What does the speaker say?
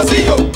Brasil.